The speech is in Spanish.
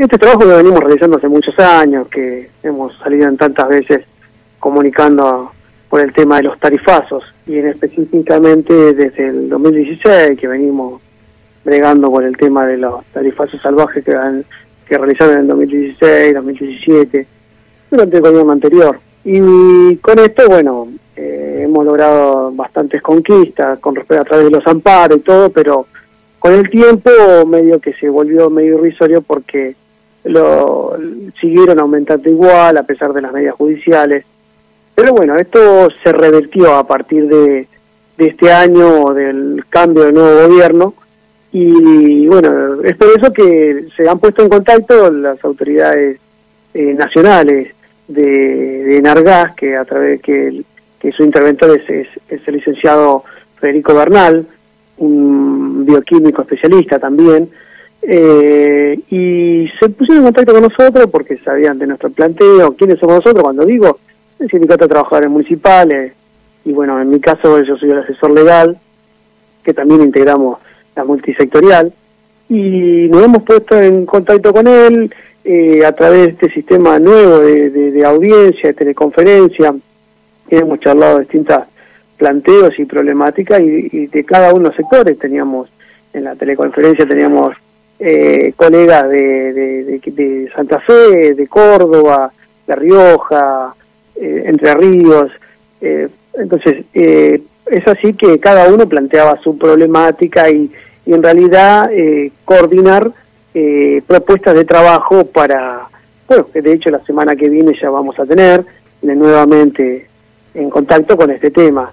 Este trabajo lo venimos realizando hace muchos años, que hemos salido en tantas veces comunicando por el tema de los tarifazos, y en específicamente desde el 2016 que venimos bregando con el tema de los tarifazos salvajes que, que realizaron en el 2016, 2017, durante el gobierno anterior. Y con esto, bueno, eh, hemos logrado bastantes conquistas con respecto a través de los amparos y todo, pero con el tiempo medio que se volvió medio irrisorio porque lo siguieron aumentando igual a pesar de las medidas judiciales. Pero bueno, esto se revertió a partir de, este año, del cambio de nuevo gobierno, y bueno, es por eso que se han puesto en contacto las autoridades eh, nacionales de, de Nargas, que a través que, que su interventor es, es, el licenciado Federico Bernal, un bioquímico especialista también, eh, y se pusieron en contacto con nosotros porque sabían de nuestro planteo, quiénes somos nosotros, cuando digo, el sindicato de trabajadores municipales, y bueno, en mi caso yo soy el asesor legal, que también integramos la multisectorial, y nos hemos puesto en contacto con él eh, a través de este sistema nuevo de, de, audiencia, de teleconferencia, hemos charlado distintas planteos y problemáticas y, y de cada uno de los sectores teníamos en la teleconferencia teníamos eh, colegas de, de, Santa Fe, de Córdoba, de Rioja, eh, Entre Ríos. Eh, entonces, eh, es así que cada uno planteaba su problemática y, y en realidad coordinar propuestas de trabajo para, bueno, que de hecho la semana que viene ya vamos a tener nuevamente en contacto con este tema.